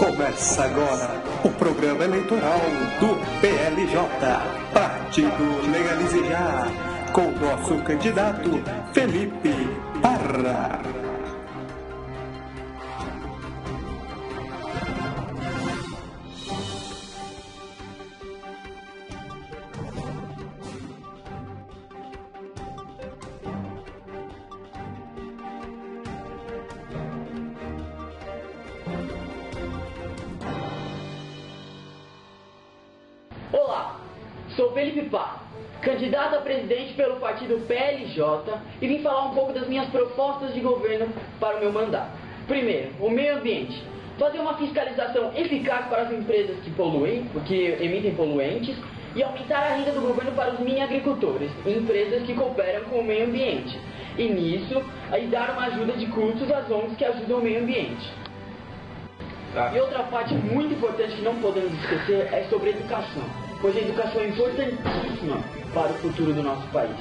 Começa agora o programa eleitoral do PLJ, Partido Legalize Já, com nosso candidato Felipe Parra. Sou Felipe Pá, candidato a presidente pelo partido PLJ e vim falar um pouco das minhas propostas de governo para o meu mandato. Primeiro, o meio ambiente. Fazer uma fiscalização eficaz para as empresas que poluem, que emitem poluentes, e aumentar a renda do governo para os mini agricultores empresas que cooperam com o meio ambiente. E nisso, aí dar uma ajuda de custos às ONGs que ajudam o meio ambiente. E outra parte muito importante que não podemos esquecer é sobre educação, pois a educação é importantíssima para o futuro do nosso país.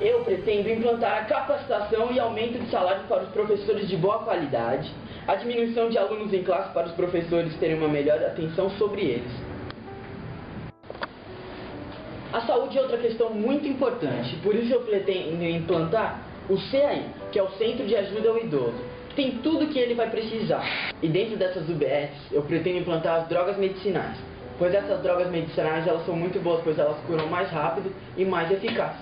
Eu pretendo implantar a capacitação e aumento de salário para os professores de boa qualidade, a diminuição de alunos em classe para os professores terem uma melhor atenção sobre eles. A saúde é outra questão muito importante, por isso eu pretendo implantar o CAI, que é o Centro de Ajuda ao Idoso, que tem tudo que ele vai precisar. E dentro dessas UBS, eu pretendo implantar as drogas medicinais, pois essas drogas medicinais elas são muito boas, pois elas curam mais rápido e mais eficaz.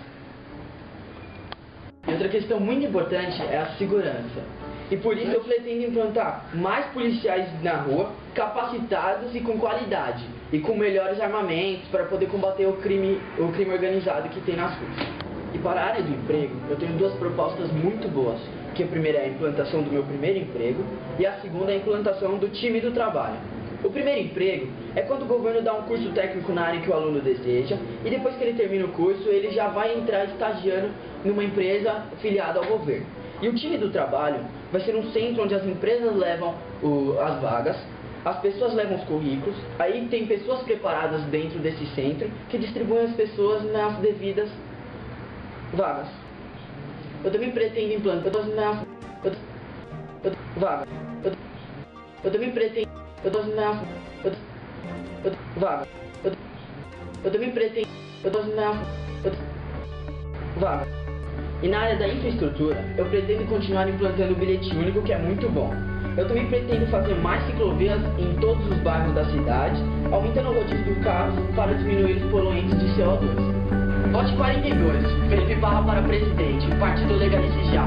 E outra questão muito importante é a segurança. E por isso eu pretendo implantar mais policiais na rua, capacitados e com qualidade, e com melhores armamentos para poder combater o crime, o crime organizado que tem nas ruas. E para a área do emprego, eu tenho duas propostas muito boas, que a primeira é a implantação do meu primeiro emprego e a segunda é a implantação do time do trabalho. O primeiro emprego é quando o governo dá um curso técnico na área que o aluno deseja e depois que ele termina o curso, ele já vai entrar estagiando numa empresa filiada ao governo. E o time do trabalho vai ser um centro onde as empresas levam o, as vagas, as pessoas levam os currículos, aí tem pessoas preparadas dentro desse centro que distribuem as pessoas nas devidas vagas. Eu também pretendo implantar nas vagas. Eu, eu também pretendo eu tô nas eu, eu, vagas. Eu, eu também pretendo eu tô nas eu, vagas. E na área da infraestrutura, eu pretendo continuar implantando o bilhete único, que é muito bom. Eu também pretendo fazer mais ciclovias em todos os bairros da cidade, aumentando o rodízio dos carros para diminuir os poluentes de CO2. Vote 42, Felipe Barra para presidente, Partido Legalize Já,